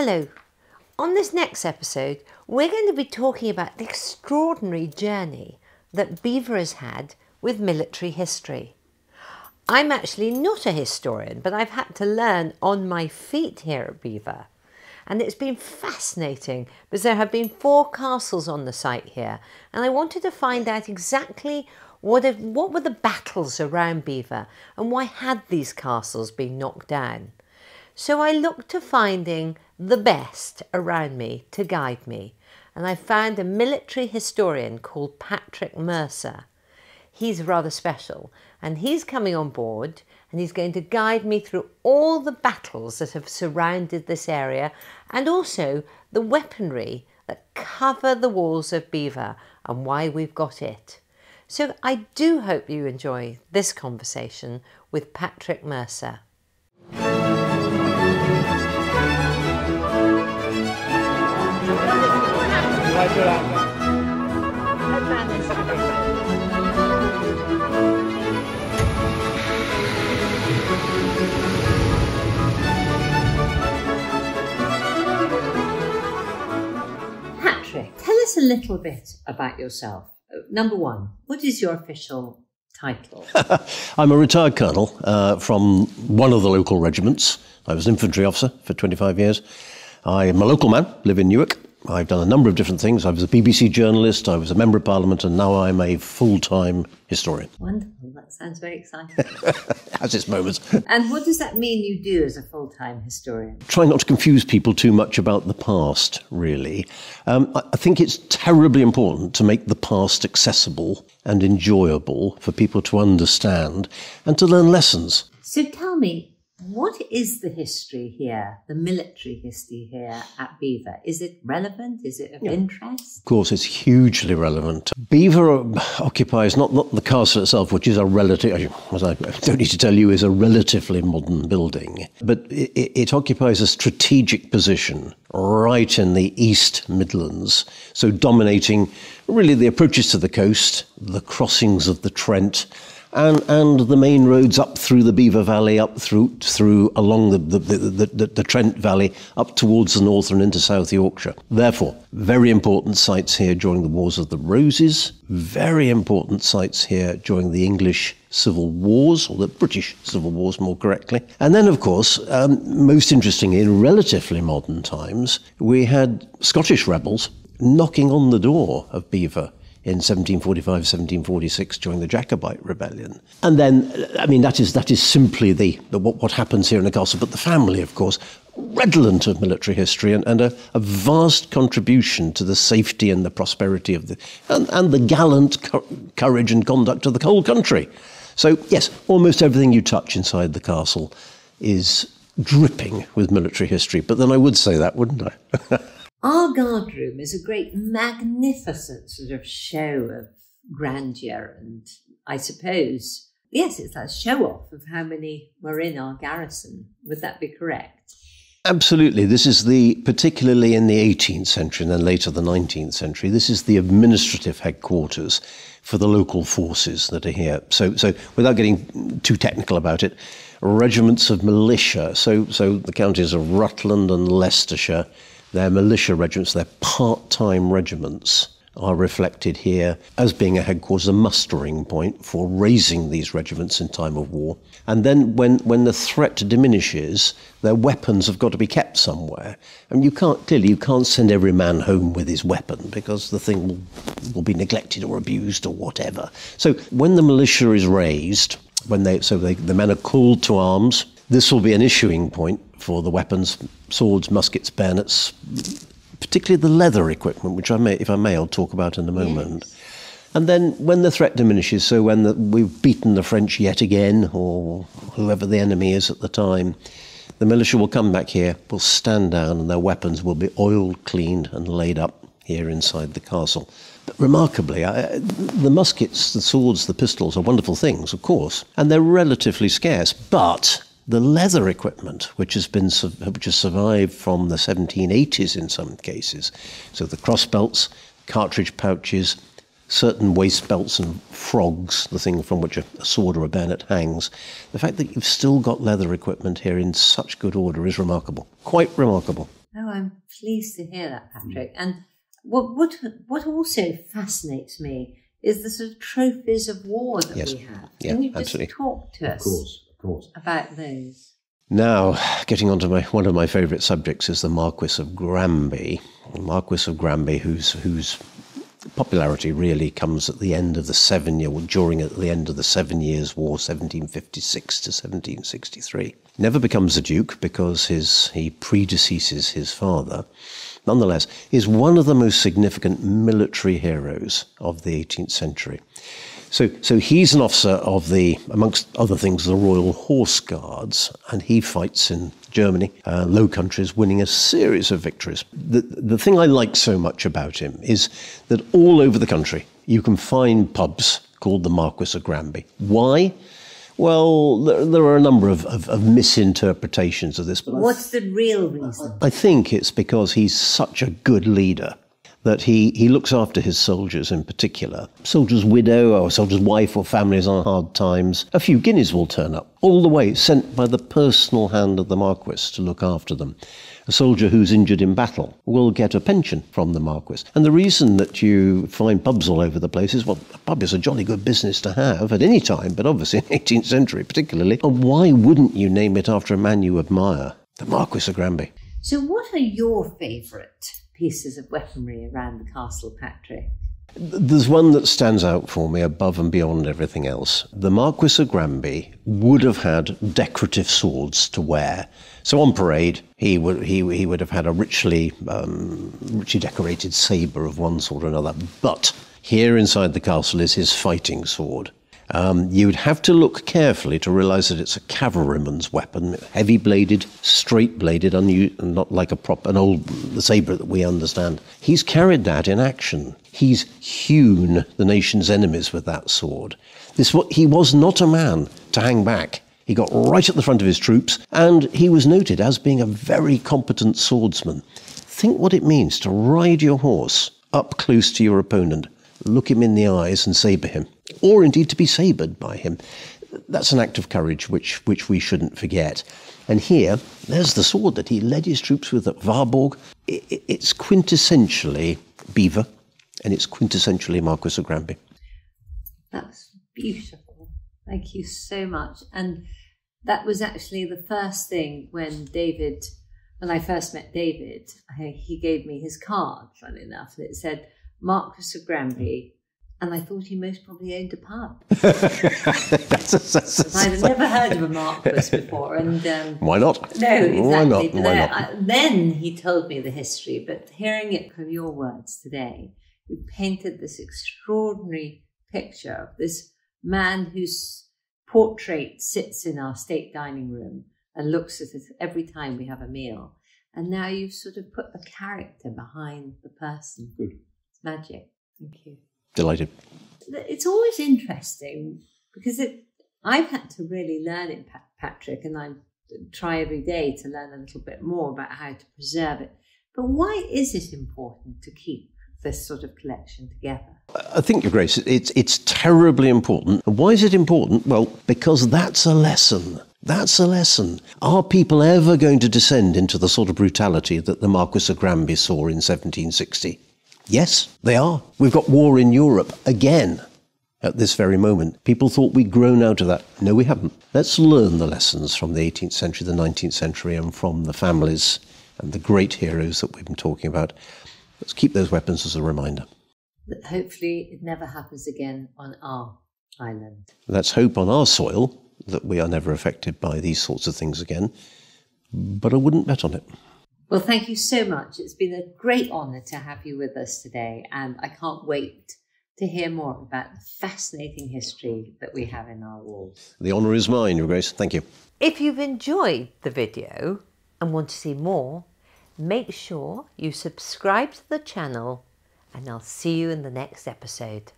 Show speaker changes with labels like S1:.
S1: Hello. On this next episode, we're going to be talking about the extraordinary journey that Belvoir has had with military history. I'm actually not a historian, but I've had to learn on my feet here at Belvoir. And it's been fascinating because there have been four castles on the site here, and I wanted to find out exactly what, if, what were the battles around Belvoir and why had these castles been knocked down. So I looked to finding the best around me to guide me, and I found a military historian called Patrick Mercer. He's rather special, and he's coming on board and he's going to guide me through all the battles that have surrounded this area and also the weaponry that cover the walls of Belvoir and why we've got it. So I do hope you enjoy this conversation with Patrick Mercer. Patrick, tell us a little bit about yourself. Number one, what is your official title?
S2: I'm a retired colonel uh, from one of the local regiments. I was an infantry officer for 25 years. I'm a local man, live in Newark. I've done a number of different things. I was a BBC journalist, I was a member of parliament, and now I'm a full time historian.
S1: Wonderful, that sounds very exciting.
S2: Has its moments.
S1: and what does that mean you do as a full time historian?
S2: Try not to confuse people too much about the past, really. Um, I I think it's terribly important to make the past accessible and enjoyable for people to understand and to learn lessons.
S1: So tell me, what is the history here, the military history here at Belvoir? Is it relevant? Is it of interest?
S2: Of course, it's hugely relevant. Belvoir uh, occupies not, not the castle itself, which is a relative, as I don't need to tell you, is a relatively modern building, but it, it occupies a strategic position right in the East Midlands, so dominating really the approaches to the coast, the crossings of the Trent, and, and the main roads up through the Belvoir Valley, up through through along the, the, the, the, the Trent Valley, up towards the north and into South Yorkshire. Therefore, very important sites here during the Wars of the Roses, very important sites here during the English Civil Wars, or the British Civil Wars more correctly. And then, of course, um, most interestingly, in relatively modern times, we had Scottish rebels knocking on the door of Belvoir in 1745, 1746 during the Jacobite rebellion. And then, I mean, that is, that is simply the, the what, what happens here in the castle. But the family, of course, redolent of military history and, and a, a, vast contribution to the safety and the prosperity of the, and, and the gallant co- courage and conduct of the whole country. So, yes, almost everything you touch inside the castle is dripping with military history. But then I would say that, wouldn't I?
S1: Our guard room is a great, magnificent sort of show of grandeur, and I suppose, yes, it's a show off of how many were in our garrison. Would that be correct?
S2: Absolutely. This is the, particularly in the 18th century and then later the 19th century, this is the administrative headquarters for the local forces that are here. So, so without getting too technical about it, regiments of militia, so, so the counties of Rutland and Leicestershire, their militia regiments, their part time regiments, are reflected here as being a headquarters, a mustering point for raising these regiments in time of war. And then when, when the threat diminishes, their weapons have got to be kept somewhere. And you can't, clearly, you can't send every man home with his weapon because the thing will, will be neglected or abused or whatever. So when the militia is raised, when they, so they, the men are called to arms, this will be an issuing point for the weapons, swords, muskets, bayonets, particularly the leather equipment, which I may, if I may, I'll talk about in a moment. Yes. And then when the threat diminishes, so when the, we've beaten the French yet again, or whoever the enemy is at the time, the militia will come back here, will stand down, and their weapons will be oiled, cleaned, and laid up here inside the castle. But remarkably, I, the muskets, the swords, the pistols are wonderful things, of course, and they're relatively scarce, but the leather equipment, which has been which has survived from the 1780s in some cases, so the crossbelts, cartridge pouches, certain waist belts and frogs, the thing from which a, a sword or a bayonet hangs, the fact that you've still got leather equipment here in such good order is remarkable, quite remarkable.
S1: Oh, I'm pleased to hear that, Patrick. And what what what also fascinates me is the sort of trophies of war that
S2: Yes.
S1: we have.
S2: Yeah,
S1: you just
S2: absolutely.
S1: talk to us
S3: Of course,
S1: about those?
S2: Now, getting on to my, one of my favourite subjects is the Marquis of Granby. The Marquis of Granby, whose, whose popularity really comes at the end of the seven year, well, during at the end of the Seven Years' War, 1756 to 1763. Never becomes a duke because his, he predeceases his father. Nonetheless, is one of the most significant military heroes of the 18th century. So, so he's an officer of the, amongst other things, the Royal Horse Guards, and he fights in Germany, uh, Low Countries, winning a series of victories. The, the thing I like so much about him is that all over the country you can find pubs called the Marquis of Granby. Why? Well, there, there are a number of, of, of misinterpretations of this,
S1: What's the real reason?
S2: I think it's because he's such a good leader that he, he looks after his soldiers in particular. Soldier's widow or soldier's wife or families on hard times. A few guineas will turn up, all the way sent by the personal hand of the Marquis to look after them. A soldier who's injured in battle will get a pension from the Marquis. And the reason that you find pubs all over the place is, well, a pub is a jolly good business to have at any time, but obviously in the 18th century particularly. And why wouldn't you name it after a man you admire? The Marquis of Granby.
S1: So, what are your favourite pieces of weaponry around the castle, Patrick?
S2: There's one that stands out for me above and beyond everything else. The Marquis of Granby would have had decorative swords to wear. So on parade, he would he, he would have had a richly um, richly decorated saber of one sort or another. But here inside the castle is his fighting sword. Um, you'd have to look carefully to realise that it's a cavalryman's weapon, heavy bladed, straight bladed, not like a prop, an old sabre that we understand. He's carried that in action. He's hewn the nation's enemies with that sword. This he was not a man to hang back. He got right at the front of his troops, and he was noted as being a very competent swordsman. Think what it means to ride your horse up close to your opponent, look him in the eyes and sabre him, or indeed to be sabred by him. That's an act of courage which, which we shouldn't forget. And here, there's the sword that he led his troops with at Warburg. It's quintessentially Belvoir, and it's quintessentially Marquis of Granby.
S1: That's beautiful. Thank you so much. And that was actually the first thing when David, when I first met David, I, he gave me his card, funny enough, and it said Marquis of Granby. And I thought he most probably owned a pub. I'd have never heard of a Marquis before. And um,
S2: Why not?
S1: no, exactly.
S2: Why not? Why
S1: then,
S2: not?
S1: I- then he told me the history, but hearing it from your words today, you painted this extraordinary picture of this man whose portrait sits in our state dining room and looks at us every time we have a meal. And now you've sort of put the character behind the person.
S3: Good.
S1: It's magic. Thank you
S2: Delighted.
S1: it's always interesting because it I've had to really learn it, Patrick, and I try every day to learn a little bit more about how to preserve it. But why is it important to keep this sort of collection together?
S2: I think, Your Grace, it's, it's terribly important. And why is it important? Well, because that's a lesson. That's a lesson. Are people ever going to descend into the sort of brutality that the Marquis of Granby saw in 1760? Yes, they are. We've got war in Europe again at this very moment. People thought we'd grown out of that. No, we haven't. Let's learn the lessons from the 18th century, the 19th century, and from the families and the great heroes that we've been talking about. Let's keep those weapons as a reminder.
S1: That hopefully it never happens again on our island.
S2: Let's hope on our soil that we are never affected by these sorts of things again, but I wouldn't bet on it.
S1: Well, thank you so much. It's been a great honour to have you with us today, and I can't wait to hear more about the fascinating history that we have in our walls.
S2: The honour is mine, Your Grace. Thank you.
S1: If you've enjoyed the video and want to see more, make sure you subscribe to the channel and I'll see you in the next episode.